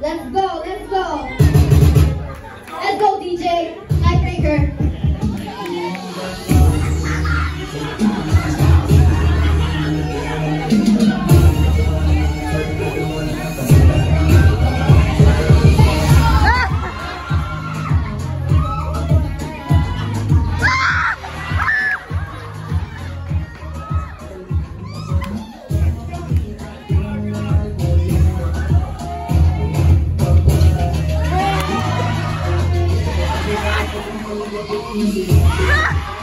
Let's go, let's go. Let's go, DJ. Nightbreaker. Thank Ah!